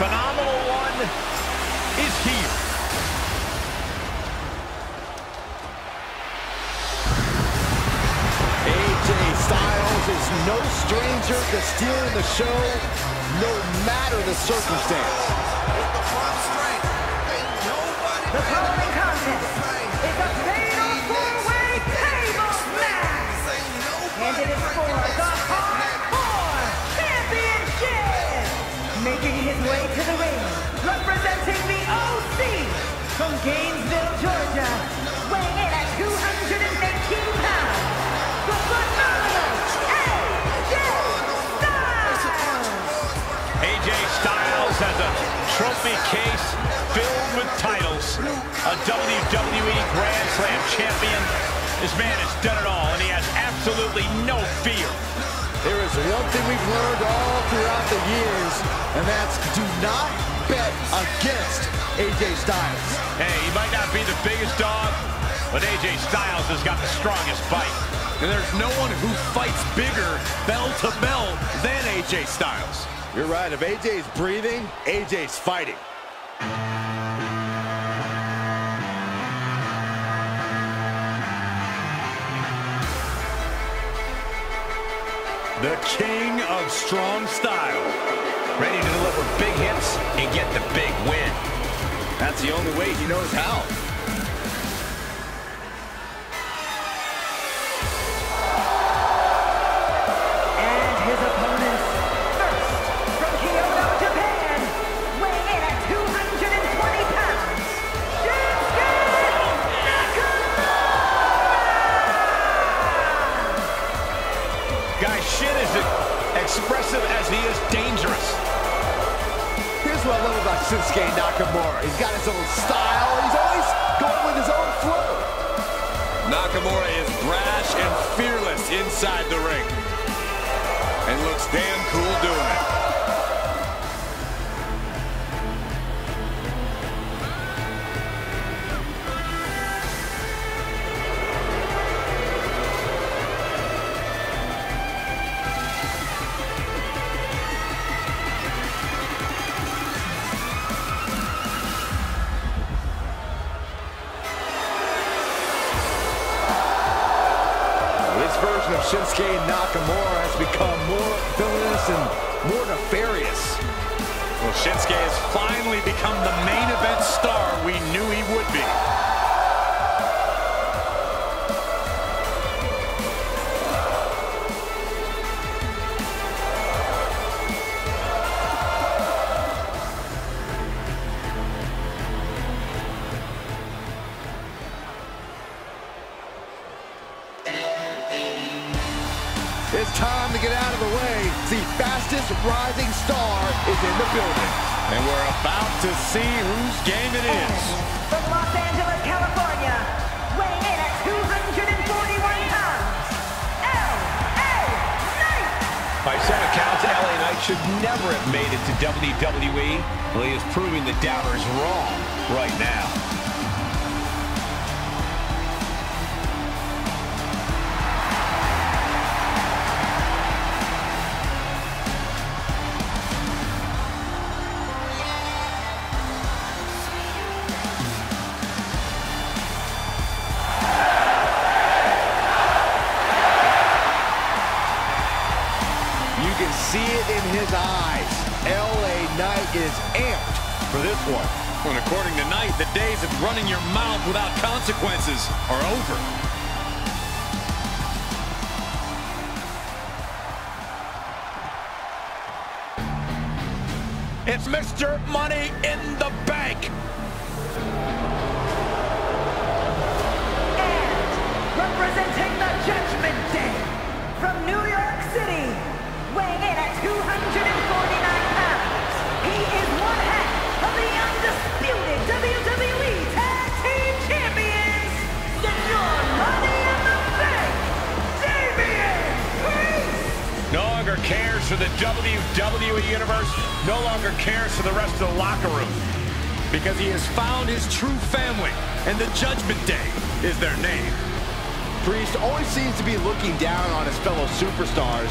phenomenal one is here. AJ Styles is no stranger to stealing the show, no matter the circumstance. Trophy case filled with titles, a WWE Grand Slam champion. This man has done it all, and he has absolutely no fear. There is one thing we've learned all throughout the years, and that's do not bet against AJ Styles. Hey, he might not be the biggest dog, but AJ Styles has got the strongest bite. And there's no one who fights bigger bell to bell than AJ Styles. You're right. If AJ's breathing, AJ's fighting. The king of strong style. Ready to deliver big hits and get the big win. That's the only way he knows how. Shinsuke Nakamura. He's got his own style, he's always going with his own flow. Nakamura is brash and fearless inside the ring. And looks damn cool doing it. Shinsuke has finally become the main event star we knew he would be. In the building. And we're about to see whose game it is. From Los Angeles, California, weighing in at 241 pounds, L.A. Knight! By some accounts, LA Knight should never have made it to WWE. Well, he is proving the doubters wrong right now. Is amped for this one. And according to Knight, the days of running your mouth without consequences are over. It's Mr. Money in the Bank. And representing the Judgment Day, from New York for the WWE Universe, no longer cares for the rest of the locker room. Because he has found his true family, and the Judgment Day is their name. Priest always seems to be looking down on his fellow superstars.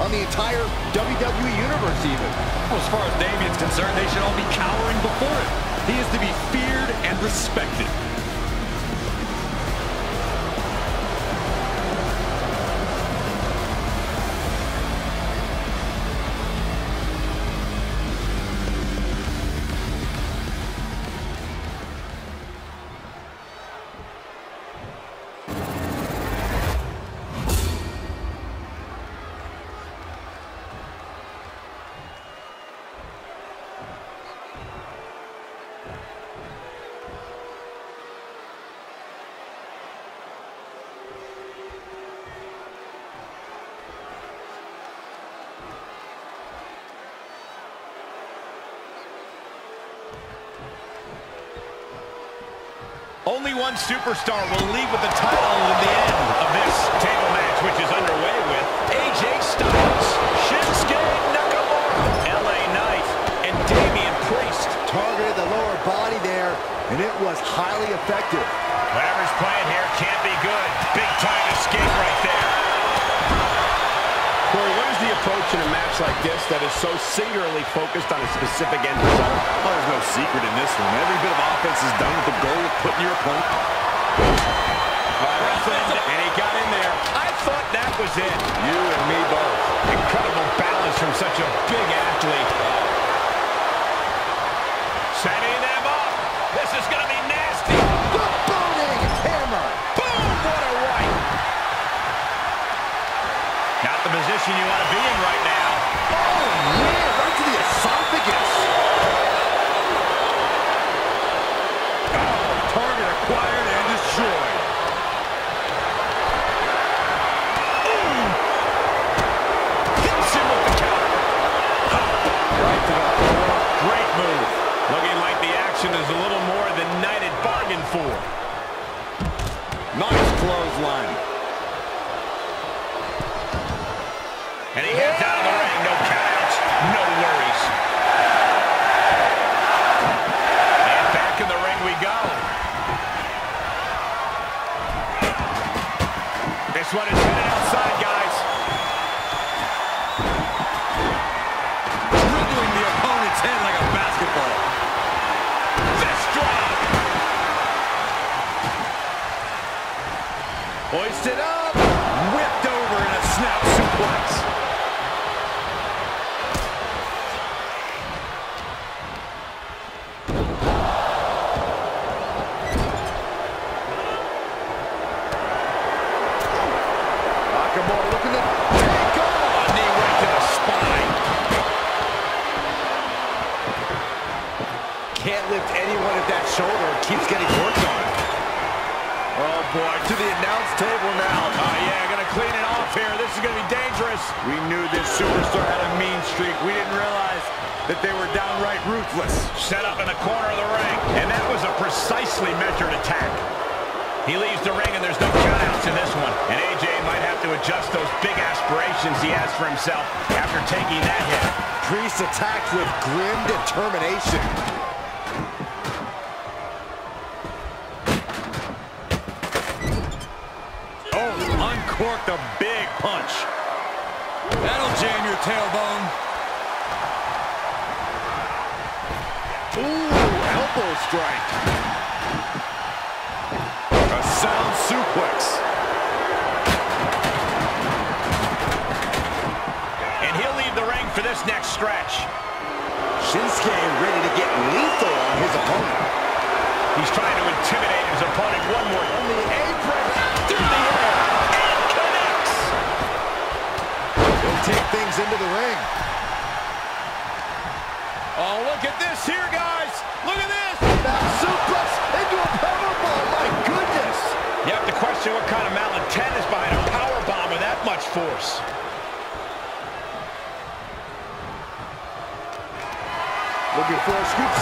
on the entire WWE Universe even. Well, as far as Damian's concerned, they should all be cowering before him. He is to be feared and respected. Only one superstar will leave with the title at the end of this table match, which is underway with AJ Styles, Shinsuke Nakamura, LA Knight, and Damian Priest. Targeted the lower body there, and it was highly effective. Whatever's playing here can't be good. Big time escape right there. Corey, what is approach in a match like this that is so singularly focused on a specific end result? Oh, there's no secret in this one. Every bit of offense is done with the goal of putting your opponent. And he got in there. I thought that was it. You and me both. Incredible balance from such a big athlete. Setting them up. This is going to be nasty. Not the position you want to be in right now. Oh, man, Hoisted up. Whipped over in a snap suplex. Announce table now. Oh, yeah, gonna clean it off here. This is gonna be dangerous. We knew this superstar had a mean streak. We didn't realize that they were downright ruthless. Set up in the corner of the ring. And that was a precisely measured attack. He leaves the ring and there's no countouts in this one. And AJ might have to adjust those big aspirations he has for himself after taking that hit. Priest attacked with grim determination. Oh, uncorked a big punch. That'll jam your tailbone. Ooh, elbow strike. A sound suplex. And he'll leave the ring for this next stretch. Shinsuke ready to get lethal on his opponent. He's trying to intimidate his opponent one more. Look at this here, guys. Look at this. That suplex into a powerbomb. My goodness. You have to question what kind of malintent is behind a power bomb with that much force. Looking for a scoop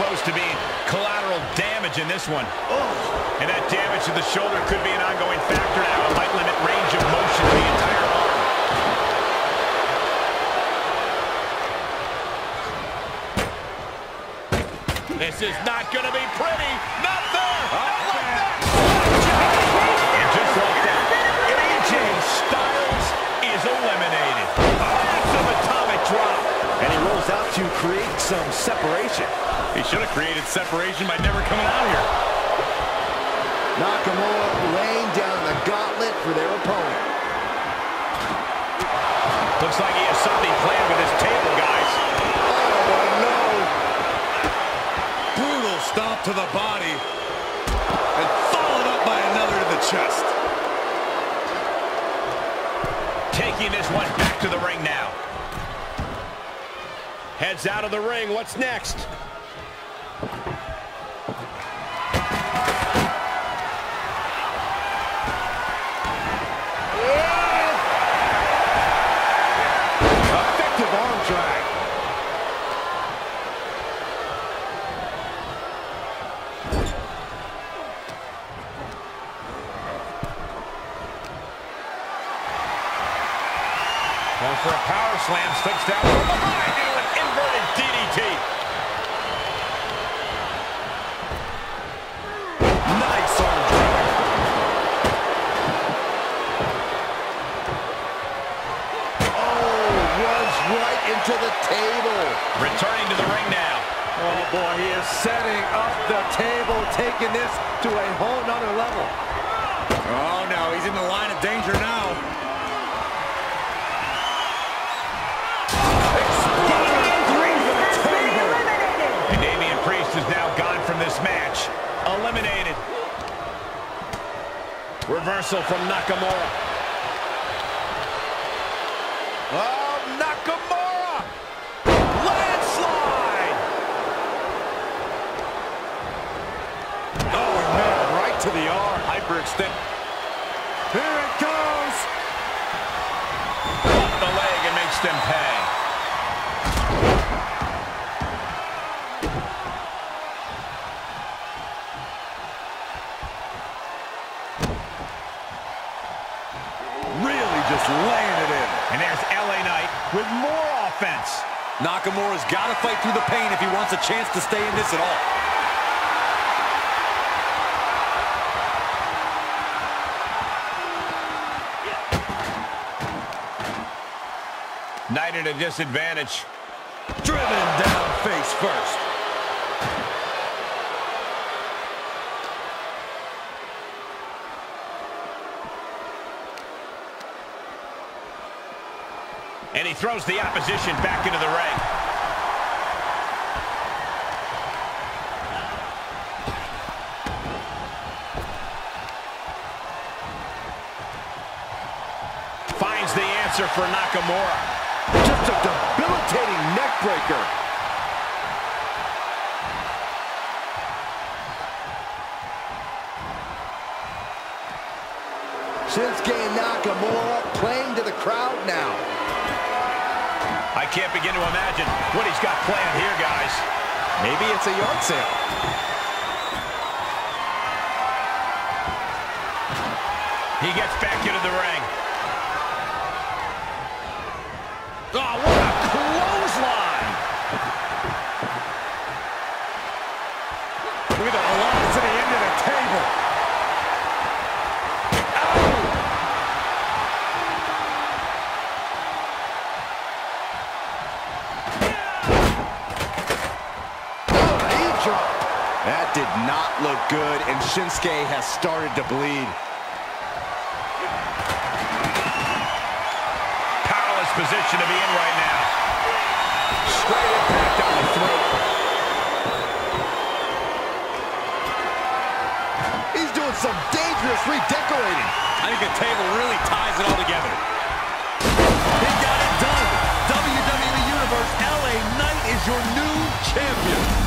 close to being collateral damage in this one. And that damage to the shoulder could be an ongoing factor now. It might limit range of motion to the entire arm. This is not going to be pretty. Not there. Oh, not like that. And just like that, AJ Styles is eliminated. Massive atomic drop. And he rolls out to create some separation. He should have created separation by never coming out here. Nakamura laying down the gauntlet for their opponent. Looks like he has something planned with his table, guys. Oh, no. Brutal stomp to the body. And followed up by another to the chest. Taking this one back to the ring now. Heads out of the ring. What's next? Right into the table. Returning to the ring now. Oh, boy, he is setting up the table, taking this to a whole nother level. Oh, no, he's in the line of danger now. Damian Priest is now gone from this match. Eliminated. Reversal from Nakamura. Oh, Nakamura! Landslide! Oh, man, right to the arm. Hyperextend. Here it goes. Off the leg and makes them pay. Really just laying it in. And there's LA Knight with more offense. Nakamura's got to fight through the pain if he wants a chance to stay in this at all. Knight at a disadvantage. Driven down face first. And he throws the opposition back into the ring. Finds the answer for Nakamura. Just a debilitating neck breaker. Shinsuke Nakamura playing to the crowd now. I can't begin to imagine what he's got planned here, guys. Maybe it's a yard sale. He gets back into the ring. Oh, what a clothesline! Look at the velocity into the table. Oh, knee drop. That did not look good, and Shinsuke has started to bleed. Powerless position to be in right now. Straight impact on the throat. He's doing some dangerous redecorating. I think the table really ties it all together. He got it done. WWE Universe LA Knight is your new champion.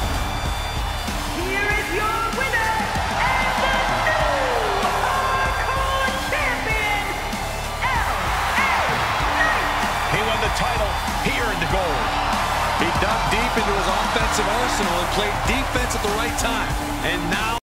He dug deep into his offensive arsenal and played defense at the right time. And now